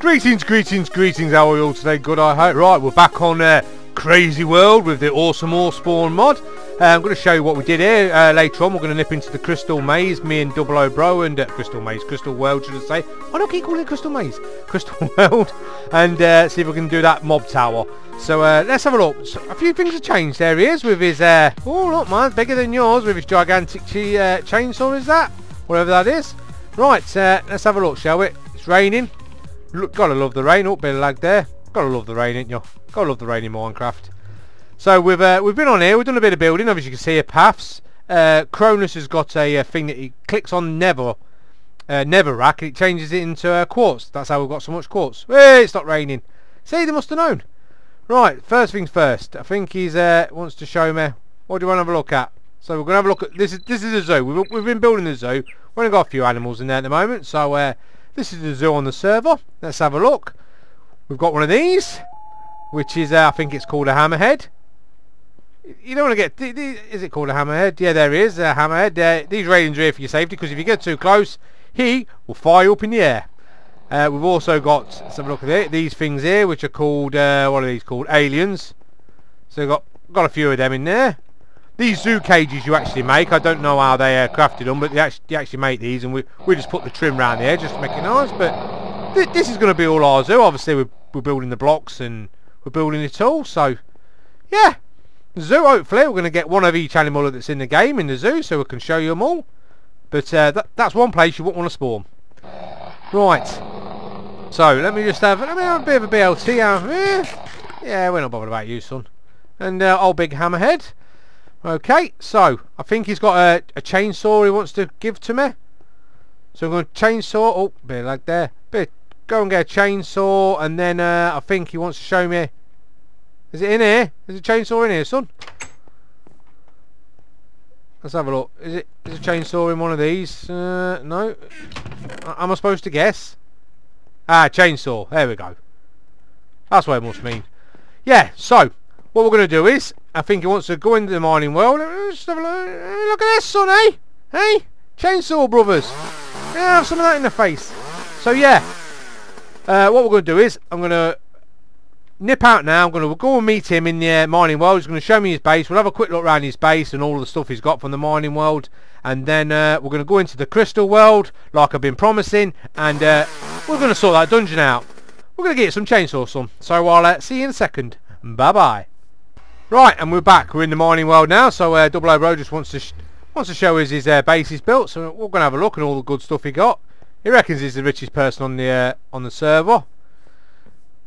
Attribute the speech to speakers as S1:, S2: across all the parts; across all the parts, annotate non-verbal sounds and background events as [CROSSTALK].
S1: Greetings, greetings, greetings, how are you all today? Good, I hope. Right, we're back on uh, Crazy World with the awesome OreSpawn mod. Uh, I'm going to show you what we did here. Uh, later on, we're going to nip into the Crystal Maze, me and Double O Bro, and uh, Crystal Maze, Crystal World, should I say. I don't keep calling it Crystal Maze. [LAUGHS] Crystal World. And uh, see if we can do that mob tower. So uh, let's have a look. So, a few things have changed. There he is with his, oh look man, bigger than yours with his gigantic chainsaw, is that? Whatever that is. Right, let's have a look, shall we? It's raining. Look, gotta love the rain. Oh, bit of lag there. Gotta love the rain, ain't you? Gotta love the rain in Minecraft. So we've uh, we've been on here. We've done a bit of building. Obviously, you can see here paths. Uh, Cronus has got a, a, thing that he clicks on Nether, uh, Netherrack, and it changes it into uh, quartz. That's how we've got so much quartz. Hey, it's not raining. See, they must have known. Right, first things first. I think he's uh, wants to show me. What do you want to have a look at? So we're going to have a look at this. Is this is a zoo. We've, we've been building the zoo. We've only got a few animals in there at the moment. So uh, this is the zoo on the server. Let's have a look. We've got one of these, which is uh, I think it's called a hammerhead. You don't want to get. Is it called a hammerhead? Yeah, there is a hammerhead. Uh, these railings are here for your safety because if you get too close, he will fire you up in the air. Uh, we've also got, a look at it, these things here, which are called, uh, what are these called? Aliens. So we've got, got a few of them in there. These zoo cages you actually make, I don't know how they uh, crafted them, but they actually, they actually make these, and we, we just put the trim around there just to make it nice, but th this is going to be all our zoo. Obviously, we're, we're building the blocks, and we're building it all, so, yeah. The zoo, hopefully, we're going to get one of each animal that's in the game in the zoo, so we can show you them all. But uh, that, that's one place you wouldn't want to spawn. Right. So, let me just have, let me have a bit of a BLT out here. Yeah, we're not bothered about you, son. And uh, old big hammerhead. Okay, so, I think he's got a, a chainsaw he wants to give to me. So I'm going to chainsaw, oh, bit like there. Bit, go and get a chainsaw, and then uh, I think he wants to show me. Is it in here? Is a chainsaw in here, son? Let's have a look. Is it is a chainsaw in one of these? Uh, no. Am I supposed to guess? Ah, chainsaw. There we go. That's what it must mean. Yeah, so, what we're going to do is, I think he wants to go into the mining world. Look. At this, son, eh? Hey? Chainsaw Brothers. Yeah, have some of that in the face. So, yeah. Uh, what we're going to do is, I'm going to nip out now. I'm going to go and meet him in the uh, mining world. He's going to show me his base. We'll have a quick look around his base and all the stuff he's got from the mining world. And then uh, we're going to go into the crystal world, like I've been promising. And uh, we're going to sort that dungeon out. We're going to get some chainsaw some. So I'll uh, see you in a second. Bye-bye. Right, and we're back. We're in the mining world now. So uh, Double O Bro just wants to wants to show us his uh, base he's built. So we're going to have a look at all the good stuff he got. He reckons he's the richest person on the uh, on the server.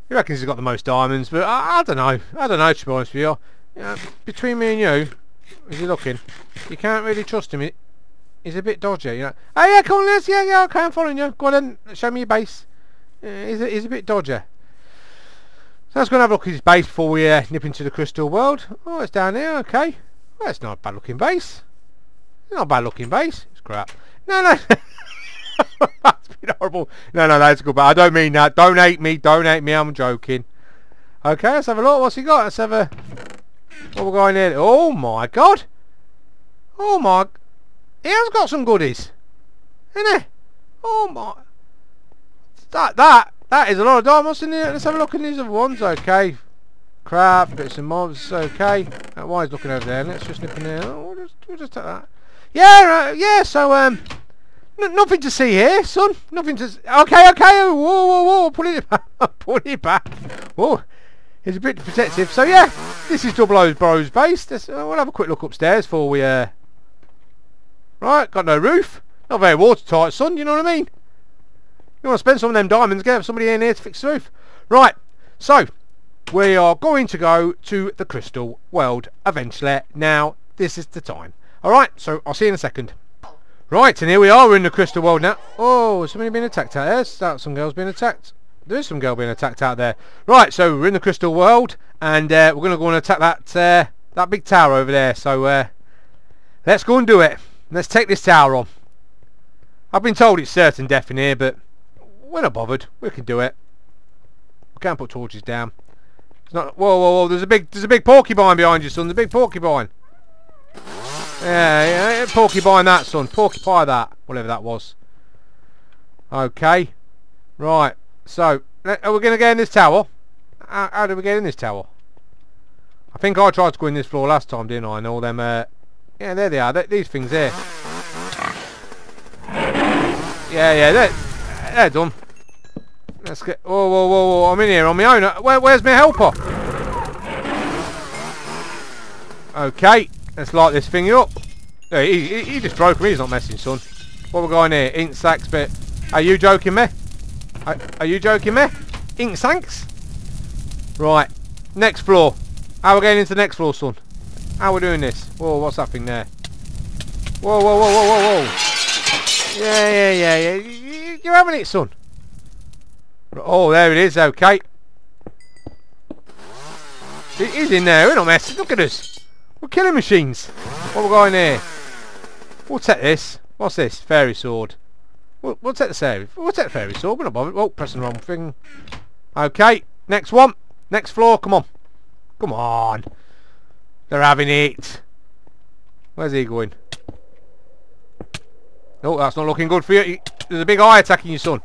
S1: He reckons he's got the most diamonds, but I, I don't know. I don't know, to be honest with you. between me and you, is he looking? You can't really trust him. He's a bit dodgy, you know. Oh yeah, come on, let's, yeah, yeah, okay, I'm following you. Go on then, show me your base. Yeah, he's, a, he's a bit dodgy. So let's go and have a look at his base before we uh, nip into the crystal world. Oh, it's down there, okay. Well, not a bad looking base. Not a bad looking base. It's crap. No, no. [LAUGHS] that's been horrible. No, no, that's a good, but I don't mean that. Don't hate me. Don't hate me. I'm joking. Okay, let's have a look. What's he got? Let's have a... What we going here? Oh, my God. Oh, my... He has got some goodies. Isn't he? Oh my... That, that, that is a lot of diamonds in here. Let's have a look at these other ones. Okay. Crap, bits and mobs. Okay. That wire's looking over there. Let's just nip in there. Oh, we'll just, we'll just take that. Yeah, uh, yeah, so, um... nothing to see here, son. Nothing to... Okay, okay. Whoa, whoa, whoa. Put it back. [LAUGHS] Put it back. Whoa. It's a bit protective. So, yeah. This is Double O's Bros base. Let's, uh, we'll have a quick look upstairs before we, uh... Right, got no roof. Not very watertight, son, you know what I mean? You want to spend some of them diamonds, get somebody in here to fix the roof. Right, so, we are going to go to the crystal world eventually. Now, this is the time. Alright, so I'll see you in a second. Right, and here we are, in the crystal world now. Oh, somebody being attacked out there. That's some girls being attacked. There is some girl being attacked out there. Right, so we're in the crystal world, and uh, we're going to go and attack that uh, that big tower over there. So, uh, let's go and do it. Let's take this tower on. I've been told it's certain death in here, but we're not bothered. We can do it. We can't put torches down. It's not. Whoa, whoa, whoa! There's a big, there's a big porcupine behind you, son. The big porcupine. Yeah, yeah, porcupine that, son. Porcupine that, whatever that was. Okay. Right. So Are we going to get in this tower? How, how did we get in this tower? I think I tried to go in this floor last time, didn't I? And all them, uh, yeah, there they are. Th these things there. Yeah, yeah, they're, they're done. Let's get... Whoa, whoa, whoa, whoa. I'm in here on my own. Uh, where, where's my helper? Okay. Let's light this thing up. He, he, he just broke me. He's not messing, son. What we got in here? Ink sacs bit. Are you joking me? Are, are you joking me? Ink sacs? Right. Next floor. How are we getting into the next floor, son? How are we doing this? Whoa, what's happening there? Whoa, whoa, whoa, whoa, whoa, whoa. Yeah, yeah, yeah, yeah. You're having it, son. Oh, there it is. Okay. It is in there. We're not messing. Look at us. We're killing machines. What we got in here? We'll take this. What's this? Fairy sword. We'll, we'll take the fairy. We'll take the fairy sword. We're not bothered. Oh, pressing the wrong thing. Okay. Next one. Next floor. Come on. Come on. They're having it. Where's he going? Oh, that's not looking good for you. There's a big eye attacking you, son.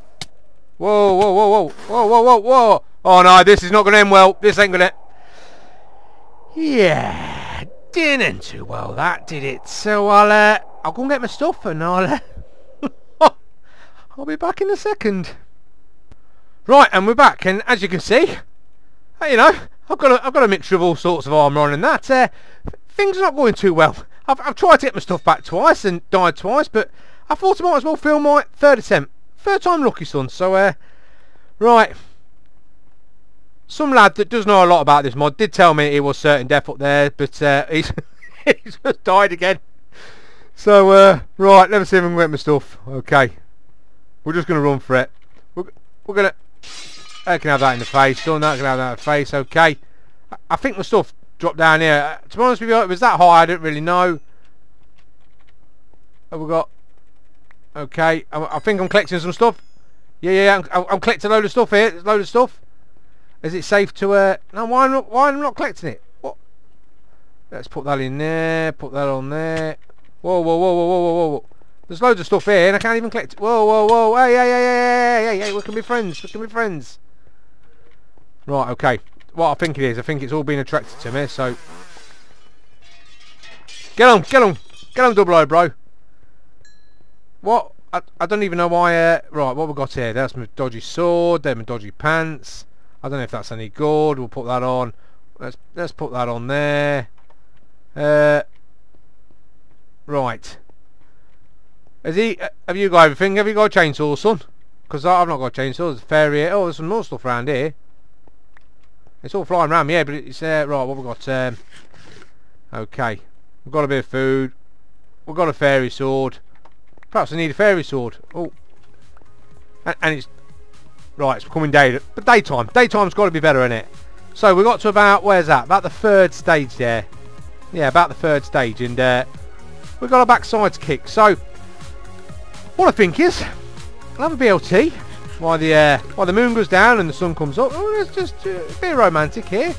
S1: Whoa, whoa, whoa, whoa. Whoa, whoa, whoa, whoa. Oh, no, this is not going to end well. This ain't going to... Yeah, didn't end too well, that, did it? So I'll, uh, I'll go and get my stuff and I'll, uh, [LAUGHS] I'll be back in a second. Right, and we're back, and as you can see, you know, I've got a, I've got a mixture of all sorts of armour on and that. Uh, things are not going too well. I've, I've tried to get my stuff back twice and died twice, but I thought I might as well film my third attempt. Third time lucky, son. So, uh, right. Some lad that does know a lot about this mod did tell me it was certain death up there, but uh, [LAUGHS] he's, he's just died again. So, uh, right, let me see if I can get my stuff. Okay. We're just going to run for it. We're, we're going to... I can have that in the face. Done that, can have that in the face. Okay. I, I think my stuff dropped down here. Uh, to be honest with you, it was that high, I didn't really know. Have we got... Okay, I, I think I'm collecting some stuff. Yeah, yeah, I'm, I'm, collecting a load of stuff here. There's a load of stuff. Is it safe to... Uh, no, why not, why am I not collecting it? What? Let's put that in there. Put that on there. Whoa, whoa, whoa, whoa, whoa, whoa, whoa. There's loads of stuff here and I can't even collect it. Whoa, whoa, whoa. Hey, hey, hey, hey, hey, hey. We can be friends. We can be friends. Right, okay. What I think it is, I think it's all been attracted to me, so... Get on, get on. Get on, double O, bro. What? I, I don't even know why... Uh, right, what we got here? That's my dodgy sword. There's my dodgy pants. I don't know if that's any good. We'll put that on. Let's let's put that on there. Uh, right. Has he? Uh, have you got everything? Have you got a chainsaw, son? Because I've not got a chainsaw. There's a fairy here. Oh, there's some more stuff around here. It's all flying around yeah, but it's uh, right. What we got? Um, okay, we've got a bit of food. We've got a fairy sword. Perhaps I need a fairy sword. Oh, and, and it's right. It's becoming day, but daytime. Daytime's got to be better in it. So we got to about where's that? About the third stage there. Yeah, about the third stage, and uh, we've got our backsides kick. So what I think is, I'll have a BLT while the uh, while the moon goes down and the sun comes up. Oh, it's just uh, a bit romantic here.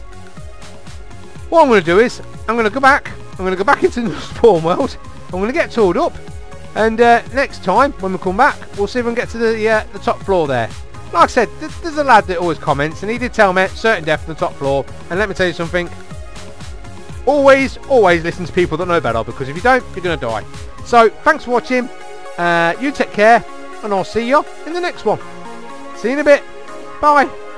S1: What I'm going to do is I'm going to go back. I'm going to go back into the [LAUGHS] spawn world. I'm going to get tooled up, and uh, next time when we come back, we'll see if we can get to the uh, the top floor there. Like I said, th there's a lad that always comments, and he did tell me certain death on the top floor. And let me tell you something. Always, always listen to people that know better, because if you don't, you're going to die. So, thanks for watching. Uh, you take care, and I'll see you in the next one. See you in a bit. Bye.